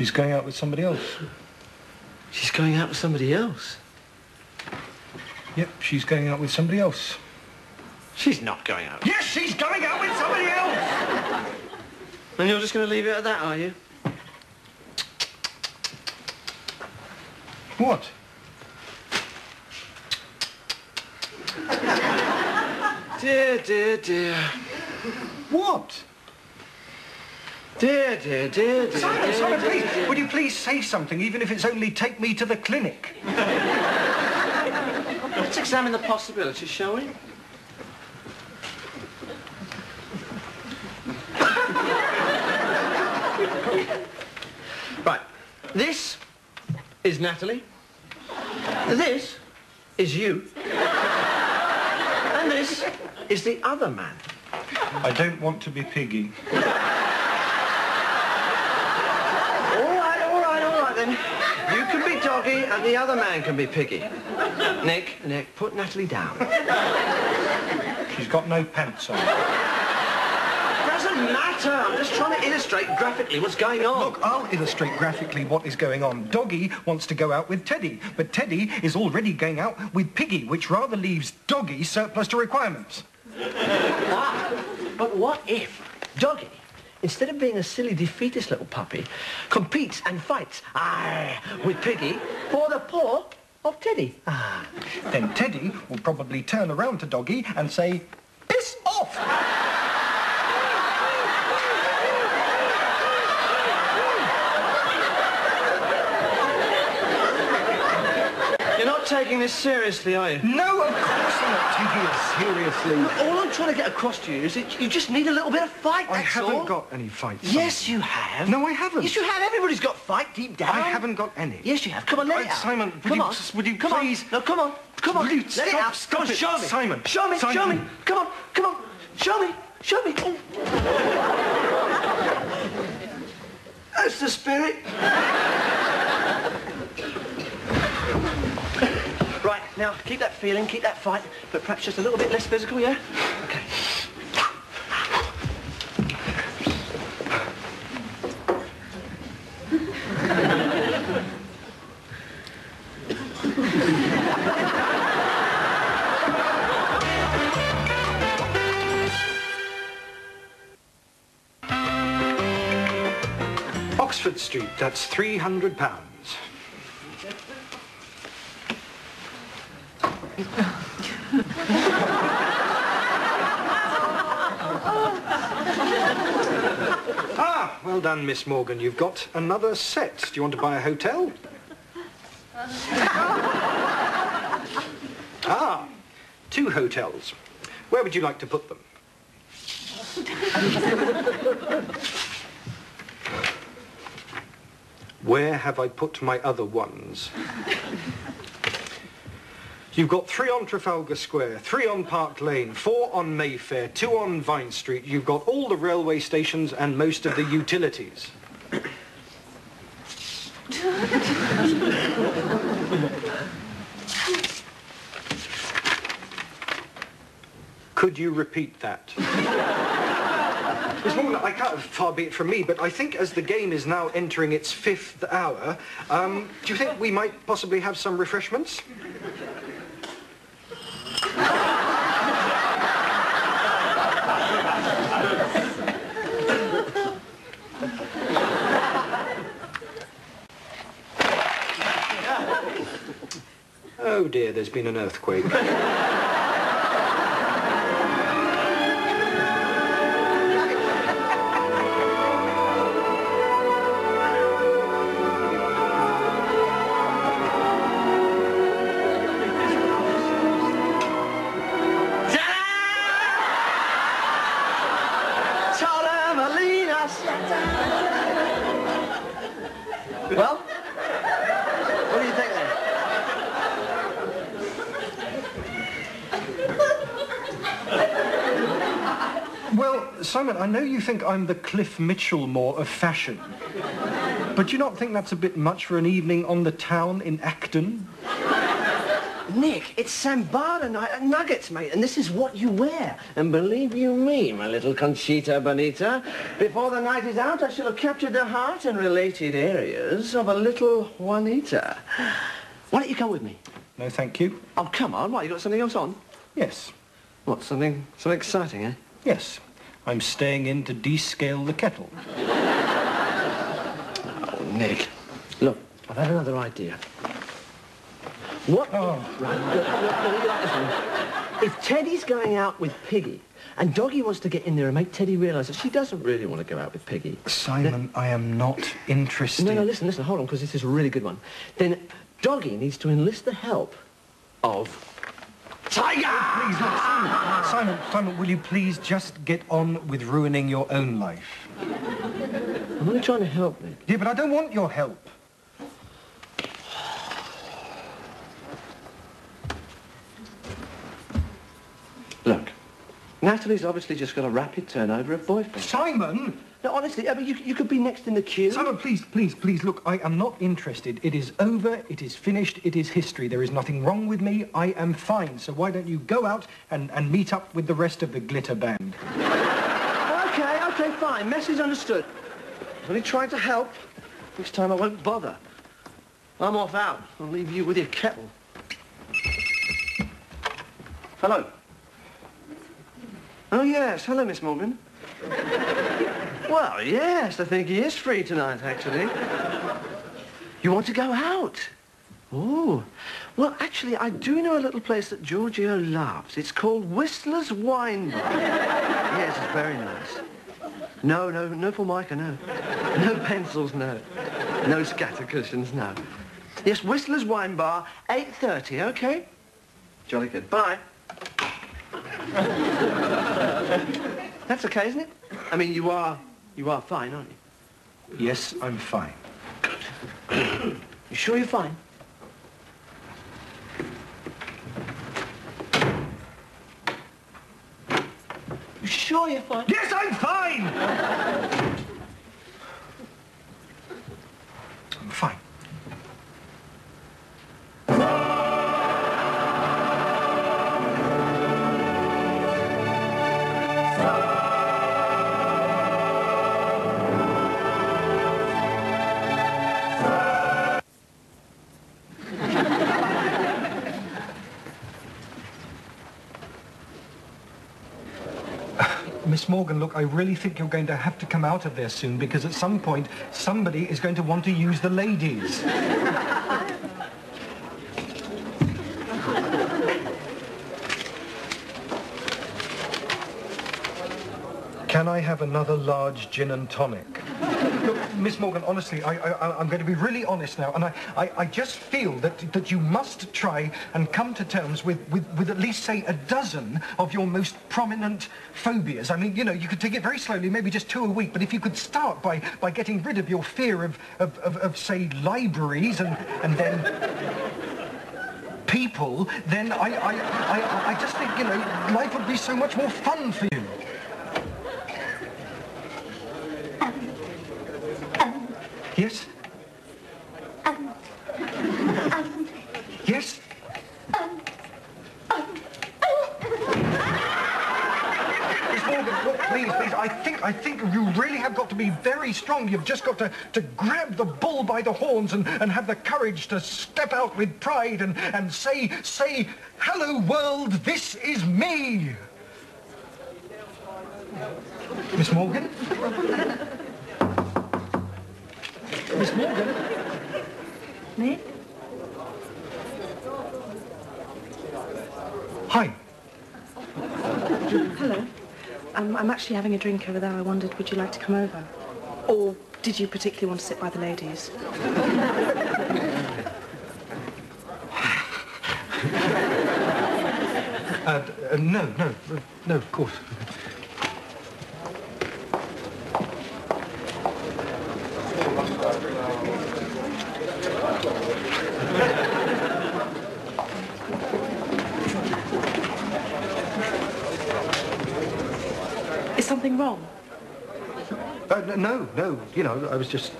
She's going out with somebody else. She's going out with somebody else. Yep, she's going out with somebody else. She's not going out. Yes, she's going out with somebody else! And you're just going to leave it at that, are you? What? Dear, dear, dear. What? Dear, dear, dear, dear. Simon, dear, Simon, dear, please, dear. would you please say something, even if it's only take me to the clinic? Let's examine the possibilities, shall we? right. This is Natalie. This is you. And this is the other man. I don't want to be piggy. All right, all You can be doggy and the other man can be piggy. Nick, Nick, put Natalie down. She's got no pants on. Doesn't matter. I'm just trying to illustrate graphically what's going on. Look, I'll illustrate graphically what is going on. Doggy wants to go out with Teddy, but Teddy is already going out with Piggy, which rather leaves Doggy surplus to requirements. Ah, but what if Doggy, instead of being a silly defeatist little puppy, competes and fights ah, with Piggy for the paw of Teddy? Ah. Then Teddy will probably turn around to Doggy and say, piss off! You're not taking this seriously, are you? No, of course Not taking it seriously. All I'm trying to get across to you is that you just need a little bit of fight, I haven't all. got any fights. Yes, you have. No, I haven't. Yes, you have. Everybody's got fight deep down. I haven't got any. Yes, you have. Come on, let Uh, it out. Simon, would come you- on. would you come please- On. No, come on. Come on. You let stop- it out. stop come on, it, show me. Simon. Show me. Show me. Come on. Come on. Show me. Show me. Oh. That's the spirit. Now, keep that feeling, keep that fight, but perhaps just a little bit less physical, yeah? Okay. Oxford Street, that's £300. Ah, well done, Miss Morgan. You've got another set. Do you want to buy a hotel? ah, two hotels. Where would you like to put them? Where have I put my other ones? You've got three on Trafalgar Square, three on Park Lane, four on Mayfair, two on Vine Street. You've got all the railway stations and most of the utilities. Could you repeat that? Miss Morgan, I can't, far be it from me, but I think as the game is now entering its fifth hour, um, do you think we might possibly have some refreshments? Oh dear, there's been an earthquake. Well, what do you think then? Well, Simon, I know you think I'm the Cliff Michelmore of fashion. But do you not think that's a bit much for an evening on the town in Acton? Nick, it's Sambada night at Nuggets, mate, and this is what you wear. And believe you me, my little Conchita Bonita, before the night is out, I shall have captured the heart and related areas of a little Juanita. Why don't you come with me? No, thank you. Oh, come on. What, you got something else on? Yes. What, something, something exciting, eh? Yes. I'm staying in to descale the kettle. Oh, Nick. Look, I've had another idea. What? Oh. Right, look, look, look? If Teddy's going out with Piggy, and Doggy wants to get in there and make Teddy realise that she doesn't really want to go out with Piggy. Simon, I am not interested. No, no, listen, listen, hold on, because this is a really good one. Then Doggy needs to enlist the help of Tiger! Please, look, Simon, Simon, Simon, will you please just get on with ruining your own life? I'm only trying to help, Nick. Yeah, but I don't want your help. Look, Natalie's obviously just got a rapid turnover of boyfriends. Simon! No, honestly, I mean, you, you could be next in the queue. Simon, please, please, please, look, I am not interested. It is over, it is finished, it is history. There is nothing wrong with me, I am fine. So why don't you go out and, and meet up with the rest of the glitter band? Okay, okay, fine. Message understood. I'm only trying to help. This time I won't bother. I'm off out. I'll leave you with your kettle. Hello. Oh, yes. Hello, Miss Morgan. well, yes, I think he is free tonight, actually. You want to go out? Oh, well, actually, I do know a little place that Giorgio loves. It's called Whistler's Wine Bar. yes, it's very nice. No, no, no Formica, no. No pencils, no. No scatter cushions, no. Yes, Whistler's Wine Bar, 8.30, okay? Jolly good. Bye. That's okay, isn't it? I mean, you are, you are fine, aren't you? Yes, I'm fine. You sure you're fine? You sure you're fine? Yes, I'm fine! Miss Morgan, look, I really think you're going to have to come out of there soon because at some point somebody is going to want to use the ladies. Can I have another large gin and tonic? Look, Miss Morgan, honestly, I, I'm going to be really honest now, and I, I, I just feel that, that you must try and come to terms with, with, with at least, say, a dozen of your most prominent phobias. I mean, you know, you could take it very slowly, maybe just two a week, but if you could start by, by getting rid of your fear of, of, of, of say, libraries and, and then people, then I, I, I, I just think, you know, life would be so much more fun for you. Yes? Um, um, yes? Um, Miss Morgan, look, please, please, I think, I think you really have got to be very strong. You've just got to, to grab the bull by the horns and, and have the courage to step out with pride and, and say, say, hello world, this is me. Miss Morgan? Miss Morgan? Nick? Hi. Hello. Um, I'm actually having a drink over there. I wondered, would you like to come over? Or did you particularly want to sit by the ladies? Uh, uh, no, no, no, of course. Is something wrong? Uh, no, no, you know, I was just